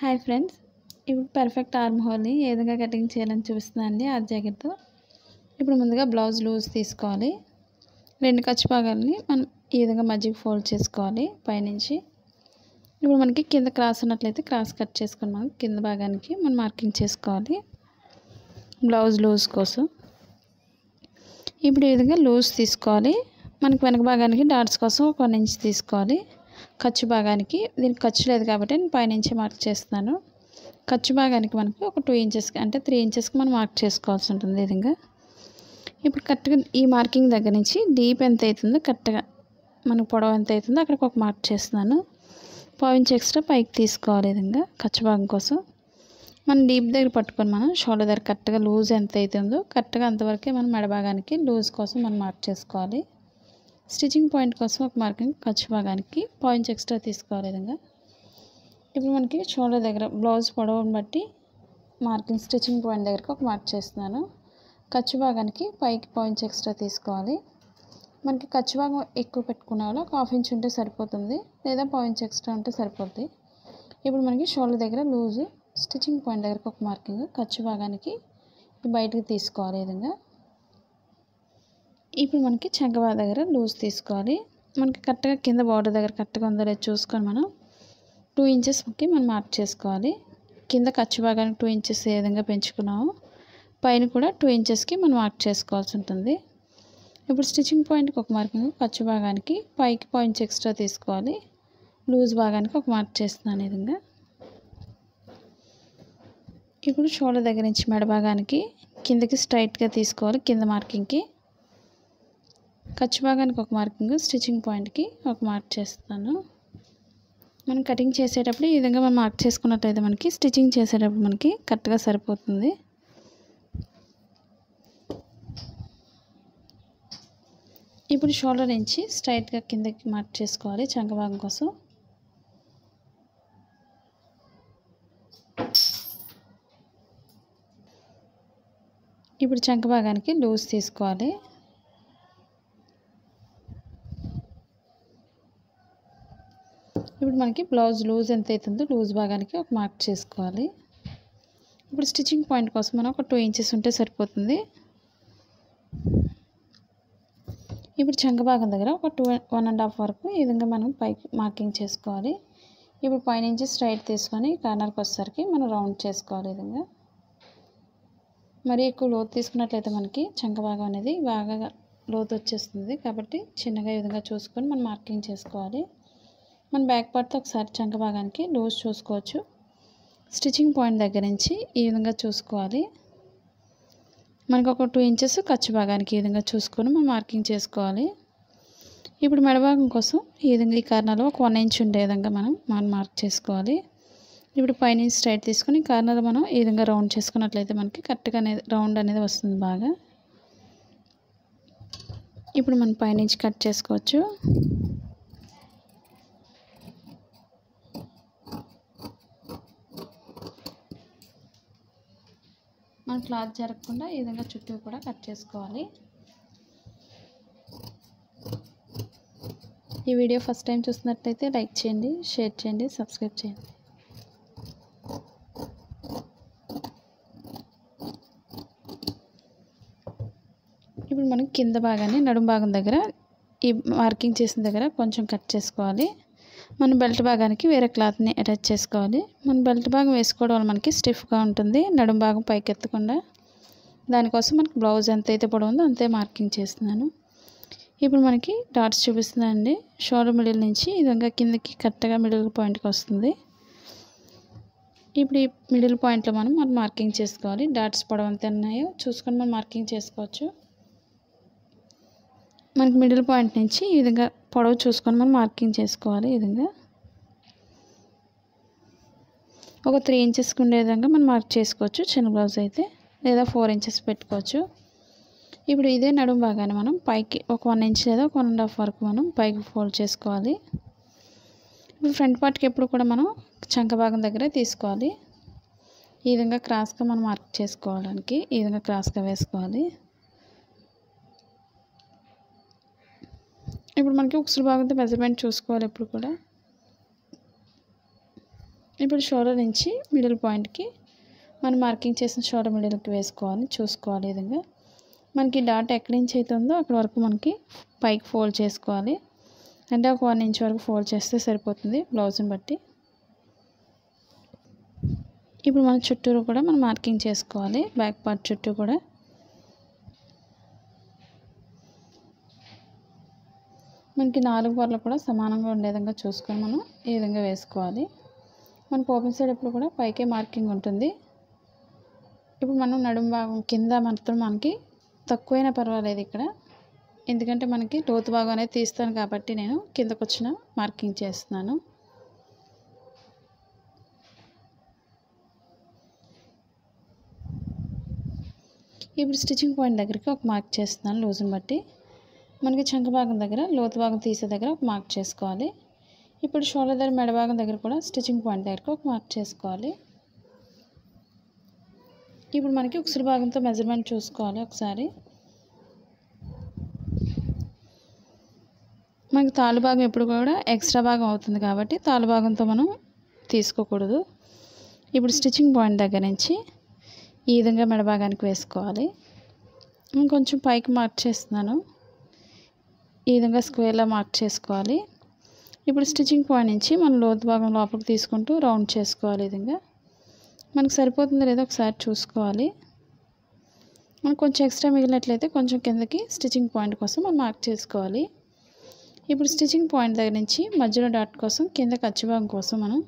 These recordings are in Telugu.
Hi friends. ఇప్పుడు పర్ఫెక్ట్ ఆర్మ్ హోల్ని ఏ విధంగా కటింగ్ చేయాలని చూపిస్తున్నాను అండి. ఆ జాకెట్తో ఇప్పుడు ముందుగా బ్లౌజ్ లూజ్ తీసుకోవాలి. రెండు ఖర్చు భాగాలని మనం ఈ విధంగా మధ్యకి ఫోల్డ్ చేసుకోవాలి పైనుంచి. ఇప్పుడు మనకి కింద క్రాస్ ఉన్నట్లయితే క్రాస్ కట్ చేసుకుని మనం కింద భాగానికి మనం మార్కింగ్ చేసుకోవాలి. బ్లౌజ్ లూజ్ కోసం. ఇప్పుడు ఈ విధంగా లూజ్ తీసుకోవాలి. మనకి వెనక భాగానికి డాట్స్ కోసం ఒక వన్ ఇంచ్ తీసుకోవాలి. ఖర్చు భాగానికి దీనికి ఖర్చు లేదు కాబట్టి నేను పైనుంచి మార్క్ చేస్తున్నాను. ఖర్చు భాగానికి మనకి ఒక టూ ఇంచెస్కి అంటే త్రీ ఇంచెస్కి మనం మార్క్ చేసుకోవాల్సి ఉంటుంది ఈ విధంగా. ఇప్పుడు కరెక్ట్గా ఈ మార్కింగ్ దగ్గర నుంచి డీప్ ఎంత అవుతుందో కరెక్ట్గా మనకు పొడవు ఎంత అవుతుందో అక్కడికి ఒక మార్క్ చేస్తున్నాను. పావు ఇంచ్ ఎక్స్ట్రా పైకి తీసుకోవాలి ఈ విధంగా ఖర్చు భాగం కోసం. మనం డీప్ దగ్గర పట్టుకొని మనం షోల్డర్ దగ్గర కరెక్ట్గా లూజ్ ఎంత అవుతుందో కరెక్ట్గా అంతవరకే మనం మెడ భాగానికి లూజ్ కోసం మనం మార్క్ చేసుకోవాలి. స్టిచ్చింగ్ పాయింట్ కోసం ఒక మార్కింగ్ ఖర్చు భాగానికి పాయింట్స్ ఎక్స్ట్రా తీసుకోవాలి విధంగా. ఇప్పుడు మనకి షోల్డర్ దగ్గర బ్లౌజ్ పొడవుని బట్టి మార్కింగ్ స్టిచ్చింగ్ పాయింట్ దగ్గరకు ఒక మార్క్ చేస్తున్నాను. ఖర్చు భాగానికి పైకి పాయింట్స్ ఎక్స్ట్రా తీసుకోవాలి. మనకి ఖర్చు భాగం ఎక్కువ పెట్టుకున్న వాళ్ళు ఒక హాఫ్ ఇంచ్ ఉంటే సరిపోతుంది లేదా పాయింట్స్ ఎక్స్ట్రా ఉంటే సరిపోతుంది ఇప్పుడు మనకి షోల్డర్ దగ్గర లూజు స్టిచ్చింగ్ పాయింట్ దగ్గరకు ఒక మార్కింగ్ ఖర్చు భాగానికి బయటకు తీసుకోవాలి విధంగా. ఇప్పుడు మనకి చంకబా దగ్గర లూజ్ తీసుకోవాలి. మనకి కరెక్ట్గా కింద బార్డర్ దగ్గర కరెక్ట్గా ఉందో లేదో చూసుకొని మనం టూ ఇంచెస్కి మనం మార్క్ చేసుకోవాలి. కింద ఖర్చు భాగానికి టూ ఇంచెస్ ఏ విధంగా పెంచుకున్నామో. పైన కూడా టూ ఇంచెస్కి మనం మార్క్ చేసుకోవాల్సి ఉంటుంది. ఇప్పుడు స్టిచ్చింగ్ పాయింట్కి ఒక మార్కింగ్ ఖర్చు భాగానికి పైకి పాయింట్స్ ఎక్స్ట్రా తీసుకోవాలి. లూజ్ భాగానికి ఒక మార్క్ చేస్తున్నాను ఈ విధంగా. ఇప్పుడు షోల్డర్ దగ్గర నుంచి మెడ భాగానికి కిందకి స్ట్రైట్గా తీసుకోవాలి. కింద మార్కింగ్కి. ఖర్చు భాగానికి ఒక మార్కింగ్ స్టిచ్చింగ్ పాయింట్కి ఒక మార్క్ చేస్తాను. మనం కటింగ్ చేసేటప్పుడు ఈ విధంగా మనం మార్క్ చేసుకున్నట్టయితే మనకి స్టిచ్చింగ్ చేసేటప్పుడు మనకి కరెక్ట్గా సరిపోతుంది. ఇప్పుడు షోల్డర్ నుంచి స్ట్రైట్గా కిందకి మార్క్ చేసుకోవాలి చంక భాగం కోసం. ఇప్పుడు చంక భాగానికి లూజ్ తీసుకోవాలి. ఇప్పుడు మనకి బ్లౌజ్ లూజ్ ఎంత అవుతుందో లూజ్ భాగానికి ఒక మార్క్ చేసుకోవాలి. ఇప్పుడు స్టిచ్చింగ్ పాయింట్ కోసం మనం ఒక టూ ఇంచెస్ ఉంటే సరిపోతుంది. ఇప్పుడు చంక భాగం దగ్గర ఒక టూ వన్ అండ్ హాఫ్ వరకు ఈ విధంగా మనం పైకి మార్కింగ్ చేసుకోవాలి. ఇప్పుడు పైనుంచి స్ట్రైట్ తీసుకొని కార్నర్కి వచ్చేసరికి మనం రౌండ్ చేసుకోవాలి ఈ విధంగా. మరి ఎక్కువ లోతు తీసుకున్నట్లయితే మనకి చంక భాగం అనేది బాగా లోతు వచ్చేస్తుంది కాబట్టి చిన్నగా ఈ విధంగా చూసుకొని మనం మార్కింగ్ చేసుకోవాలి. మన బ్యాక్ పార్ట్తో ఒకసారి చంక భాగానికి లూజ్ చూసుకోవచ్చు. స్టిచ్చింగ్ పాయింట్ దగ్గర నుంచి ఈ విధంగా చూసుకోవాలి. మనకు ఒక టూ ఇంచెస్ ఖర్చు భాగానికి ఈ విధంగా చూసుకొని మనం మార్కింగ్ చేసుకోవాలి. ఇప్పుడు మెడ భాగం కోసం ఈ విధంగా ఈ కార్నర్లో ఒక వన్ ఇంచ్ ఉండే విధంగా మనం మనం మార్క్ చేసుకోవాలి. ఇప్పుడు పైనుంచి స్ట్రైట్ తీసుకొని కార్నర్ మనం ఈ విధంగా రౌండ్ చేసుకున్నట్లయితే మనకి కరెక్ట్గా అనేది రౌండ్ అనేది వస్తుంది బాగా. ఇప్పుడు మనం పైనుంచి కట్ చేసుకోవచ్చు. మనం క్లాత్ జరగకుండా ఈ విధంగా చుట్టూ కూడా కట్ చేసుకోవాలి. ఈ వీడియో ఫస్ట్ టైం చూసినట్లయితే లైక్ చేయండి షేర్ చేయండి సబ్స్క్రైబ్ చేయండి. ఇప్పుడు మనం కింద భాగాన్ని నడుము భాగం దగ్గర ఈ మార్కింగ్ చేసిన దగ్గర కొంచెం కట్ చేసుకోవాలి. మన బెల్ట్ భాగానికి వేరే క్లాత్ని అటాచ్ చేసుకోవాలి. మన బెల్ట్ భాగం వేసుకోవడం వల్ల మనకి స్టిఫ్గా ఉంటుంది నడుం భాగం పైకి ఎత్తకుండా దానికోసం మనకి బ్లౌజ్ ఎంత అయితే పొడవు ఉందో అంతే మార్కింగ్ చేస్తున్నాను. ఇప్పుడు మనకి డాట్స్ చూపిస్తుందండి షోల్డర్ మిడిల్ నుంచి ఈ విధంగా కిందకి కరెక్ట్గా మిడిల్ పాయింట్కి వస్తుంది. ఇప్పుడు ఈ మిడిల్ పాయింట్లో మనం మనం మార్కింగ్ చేసుకోవాలి. డాట్స్ పొడవు ఎంత ఉన్నాయో చూసుకొని మనం మార్కింగ్ చేసుకోవచ్చు. మనకి మిడిల్ పాయింట్ నుంచి ఈ విధంగా పొడవు చూసుకొని మనం మార్కింగ్ చేసుకోవాలి ఈ విధంగా. ఒక త్రీ ఇంచెస్కి ఉండే విధంగా మనం మార్క్ చేసుకోవచ్చు చిన్న బ్లౌజ్ అయితే. లేదా ఫోర్ ఇంచెస్ పెట్టుకోవచ్చు. ఇప్పుడు ఇదే నడుము భాగాన్ని మనం పైకి ఒక వన్ ఇంచ్ లేదా ఒక వన్ అండ్ హాఫ్ వరకు మనం పైకి ఫోల్డ్ చేసుకోవాలి. ఇప్పుడు ఫ్రంట్ పార్ట్కి ఎప్పుడు కూడా మనం చంక భాగం దగ్గరే తీసుకోవాలి. ఈ విధంగా క్రాస్గా మనం మార్క్ చేసుకోవడానికి ఈ విధంగా క్రాస్గా వేసుకోవాలి. ఇప్పుడు మనకి ఉక్సులు భాగంతో మెజర్మెంట్ చూసుకోవాలి ఎప్పుడు కూడా. ఇప్పుడు షోల్డర్ నుంచి మిడిల్ పాయింట్కి మనం మార్కింగ్ చేసిన షోల్డర్ మిడిల్కి వేసుకోవాలి చూసుకోవాలి ఈ విధంగా. మనకి డాట్ ఎక్కడి నుంచి అయితే ఉందో అక్కడ వరకు మనకి పైకి ఫోల్డ్ చేసుకోవాలి. అంటే ఒక వన్ ఇంచ్ వరకు ఫోల్డ్ చేస్తే సరిపోతుంది బ్లౌజ్ని బట్టి. ఇప్పుడు మన చుట్టూరు కూడా మనం మార్కింగ్ చేసుకోవాలి బ్యాక్ పార్ట్ చుట్టూ కూడా. మనకి నాలుగు పొరలు కూడా సమానంగా ఉండే విధంగా చూసుకొని మనం ఈ విధంగా వేసుకోవాలి. మన ఓపెన్ సైడ్ ఎప్పుడు కూడా పైకే మార్కింగ్ ఉంటుంది. ఇప్పుడు మనం నడుం భాగం కింద మాత్రం మనకి తక్కువైనా పర్వాలేదు ఇక్కడ. ఎందుకంటే మనకి లోతు భాగం అనేది తీస్తాను కాబట్టి నేను కిందకు వచ్చిన మార్కింగ్ చేస్తున్నాను. ఇప్పుడు స్టిచ్చింగ్ పాయింట్ దగ్గరికి ఒక మార్క్ చేస్తున్నాను లూజ్ని బట్టి. మనకి చంక భాగం దగ్గర లోతు భాగం తీసే దగ్గర ఒక మార్క్ చేసుకోవాలి. ఇప్పుడు షోల్డర్ దగ్గర మెడ భాగం దగ్గర కూడా స్టిచ్చింగ్ పాయింట్ దగ్గరకు ఒక మార్క్ చేసుకోవాలి. ఇప్పుడు మనకి ఉక్సుల భాగంతో మెజర్మెంట్ చూసుకోవాలి ఒకసారి. మనకి తాలు భాగం ఎప్పుడు కూడా ఎక్స్ట్రా భాగం అవుతుంది కాబట్టి తాలు భాగంతో మనం తీసుకోకూడదు. ఇప్పుడు స్టిచ్చింగ్ పాయింట్ దగ్గర నుంచి ఈ విధంగా మెడ భాగానికి వేసుకోవాలి. కొంచెం పైకి మార్క్ చేస్తున్నాను. ఈ విధంగా స్క్వేర్లో మార్క్ చేసుకోవాలి. ఇప్పుడు స్టిచ్చింగ్ పాయింట్ నుంచి మనం లోతు భాగం లోపలికి తీసుకుంటూ రౌండ్ చేసుకోవాలి ఈ విధంగా. మనకు సరిపోతుందో లేదో ఒకసారి చూసుకోవాలి. మనకు కొంచెం ఎక్స్ట్రా మిగిలినట్లయితే కొంచెం కిందకి స్టిచ్చింగ్ పాయింట్ కోసం మనం మార్క్ చేసుకోవాలి. ఇప్పుడు స్టిచ్చింగ్ పాయింట్ దగ్గర నుంచి మధ్యలో డాట్ కోసం కింద ఖర్చు భాగం కోసం మనం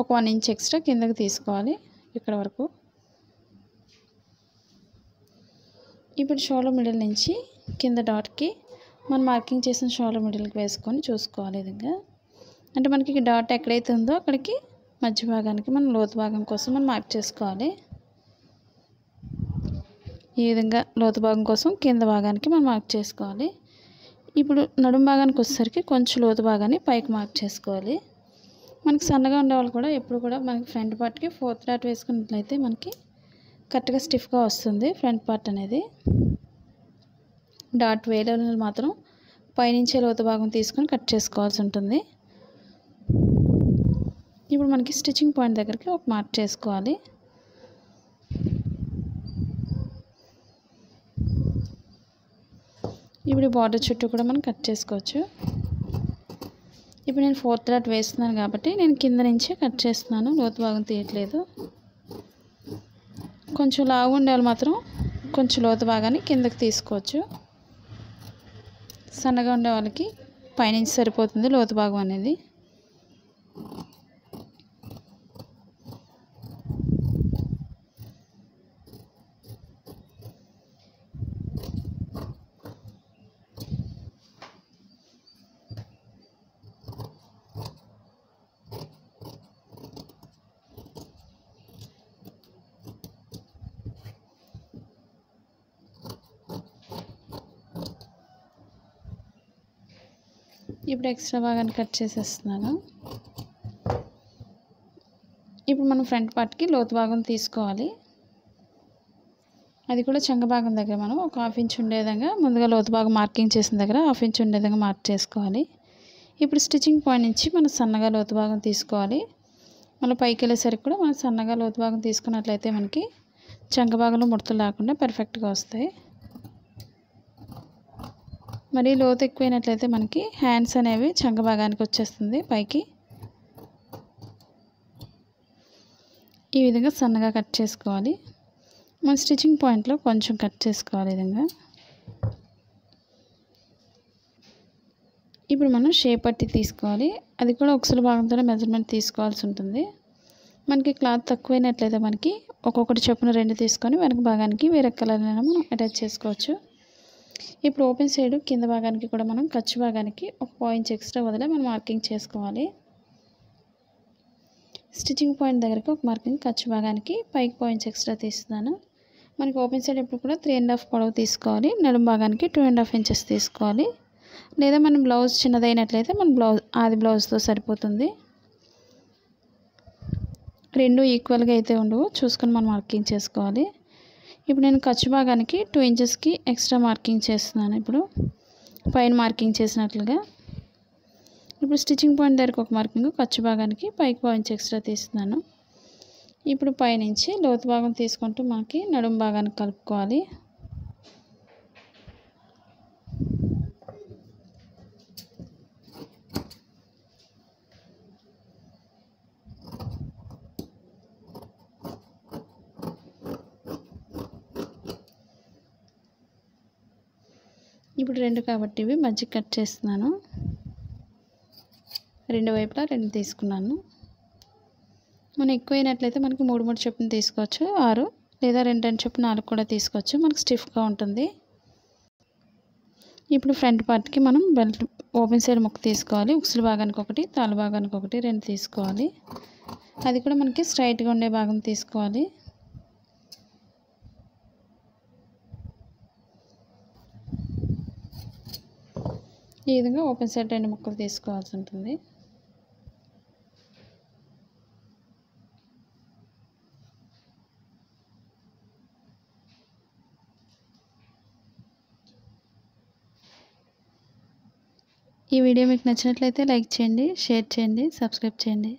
ఒక వన్ ఇంచ్ ఎక్స్ట్రా కిందకి తీసుకోవాలి ఇక్కడ వరకు. ఇప్పుడు షోలో మిడిల్ నుంచి కింద డాట్కి మనం మార్కింగ్ చేసిన షోల్డర్ మిడిల్కి వేసుకొని చూసుకోవాలి విధంగా అంటే మనకి డాట్ ఎక్కడైతే ఉందో అక్కడికి మధ్య భాగానికి మనం లోతు భాగం కోసం మనం మార్క్ చేసుకోవాలి. ఈ విధంగా లోతు భాగం కోసం కింద భాగానికి మనం మార్క్ చేసుకోవాలి. ఇప్పుడు నడుం భాగానికి వచ్చేసరికి కొంచెం లోతు భాగాన్ని పైకి మార్క్ చేసుకోవాలి. మనకి సన్నగా ఉండేవాళ్ళు కూడా ఎప్పుడు కూడా మనకి ఫ్రంట్ పార్ట్కి ఫోర్త్ డాట్ వేసుకున్నట్లయితే మనకి కరెక్ట్గా స్టిఫ్గా వస్తుంది ఫ్రంట్ పార్ట్ అనేది. డాట్ వేరే మాత్రం పైనుంచే లోతు భాగం తీసుకొని కట్ చేసుకోవాల్సి ఉంటుంది. ఇప్పుడు మనకి స్టిచ్చింగ్ పాయింట్ దగ్గరికి ఒక మార్క్ చేసుకోవాలి. ఇప్పుడు బార్డర్ చుట్టూ కూడా మనం కట్ చేసుకోవచ్చు. ఇప్పుడు నేను ఫోర్త్ డాట్ వేస్తున్నాను కాబట్టి నేను కింద నుంచే కట్ చేస్తున్నాను లోతు భాగం తీయట్లేదు. కొంచెం లావు ఉండే మాత్రం కొంచెం లోతు భాగాన్ని కిందకి తీసుకోవచ్చు. సన్నగా ఉండే వాళ్ళకి పైనుంచి సరిపోతుంది లోతు భాగం అనేది. ఇప్పుడు ఎక్స్ట్రా భాగాన్ని కట్ చేసేస్తున్నాను. ఇప్పుడు మనం ఫ్రంట్ పార్ట్కి లోతు భాగం తీసుకోవాలి. అది కూడా చంగ భాగం దగ్గర మనం ఒక హాఫ్ ఇంచ్ ఉండే విధంగా ముందుగా లోతు భాగం మార్కింగ్ చేసిన దగ్గర హాఫ్ ఇంచ్ ఉండే విధంగా మార్క్ చేసుకోవాలి. ఇప్పుడు స్టిచ్చింగ్ పాయింట్ నుంచి మనం సన్నగా లోతు భాగం తీసుకోవాలి. మళ్ళీ పైకి వెళ్ళేసరికి కూడా మనం సన్నగా లోతు భాగం తీసుకున్నట్లయితే మనకి చంక భాగంలో ముడతలు లేకుండా పర్ఫెక్ట్గా వస్తాయి. మరి లోతు ఎక్కువైనట్లయితే మనకి హ్యాండ్స్ అనేవి చంక భాగానికి వచ్చేస్తుంది పైకి. ఈ విధంగా సన్నగా కట్ చేసుకోవాలి. మన స్టిచ్చింగ్ పాయింట్లో కొంచెం కట్ చేసుకోవాలి ఈ విధంగా. ఇప్పుడు మనం షేప్ పట్టి తీసుకోవాలి. అది కూడా ఒకసారి భాగంతోనే మెజర్మెంట్ తీసుకోవాల్సి ఉంటుంది. మనకి క్లాత్ తక్కువైనట్లయితే మనకి ఒక్కొక్కటి చొప్పున రెండు తీసుకొని వెనక భాగానికి వేరే కలర్ మనం అటాచ్ చేసుకోవచ్చు. ఇప్పుడు ఓపెన్ సైడ్ కింద భాగానికి కూడా మనం ఖర్చు భాగానికి ఒక పాయింట్స్ ఎక్స్ట్రా వదిలే మనం మార్కింగ్ చేసుకోవాలి. స్టిచ్చింగ్ పాయింట్ దగ్గరకు ఒక మార్కింగ్ ఖర్చు భాగానికి పైకి పాయింట్స్ ఎక్స్ట్రా తీస్తున్నాను. మనకి ఓపెన్ సైడ్ ఎప్పుడు కూడా త్రీ అండ్ హాఫ్ పొడవు తీసుకోవాలి. నడుం భాగానికి టూ అండ్ హాఫ్ ఇంచెస్ తీసుకోవాలి. లేదా మనం బ్లౌజ్ చిన్నదైనట్లయితే మన బ్లౌజ్ ఆది బ్లౌజ్తో సరిపోతుంది. రెండు ఈక్వల్గా అయితే ఉండవు. చూసుకొని మనం మార్కింగ్ చేసుకోవాలి. ఇప్పుడు నేను ఖర్చు భాగానికి టూ ఇంచెస్కి ఎక్స్ట్రా మార్కింగ్ చేస్తున్నాను ఇప్పుడు. పైన మార్కింగ్ చేసినట్లుగా. ఇప్పుడు స్టిచ్చింగ్ పాయింట్ దగ్గరకు ఒక మార్కింగ్ ఖర్చు భాగానికి పైకి పాయింట్స్ ఎక్స్ట్రా తీస్తున్నాను. ఇప్పుడు పైనుంచి లోతు భాగం తీసుకుంటూ మనకి నడుము భాగానికి కలుపుకోవాలి. ఇప్పుడు రెండు కాబట్టి ఇవి మజ్జిగ కట్ చేస్తున్నాను. రెండు వైపులా రెండు తీసుకున్నాను. మనం ఎక్కువ అయినట్లయితే మనకి మూడు మూడు చొప్పున తీసుకోవచ్చు ఆరు లేదా రెండు రెండు చొప్పున నాలుగు కూడా తీసుకోవచ్చు. మనకు స్టిఫ్గా ఉంటుంది. ఇప్పుడు ఫ్రంట్ పార్ట్కి మనం బెల్ట్ ఓపెన్ సైడ్ ముక్క తీసుకోవాలి. ఉక్సుల భాగానికి ఒకటి తాళ్ళ భాగానికి ఒకటి రెండు తీసుకోవాలి. అది కూడా మనకి స్ట్రైట్గా ఉండే భాగం తీసుకోవాలి. ఈ విధంగా ఓపెన్ సైడ్ రెండు ముక్కలు తీసుకోవాల్సి ఉంటుంది. ఈ వీడియో మీకు నచ్చినట్లయితే లైక్ చేయండి షేర్ చేయండి సబ్స్క్రైబ్ చేయండి.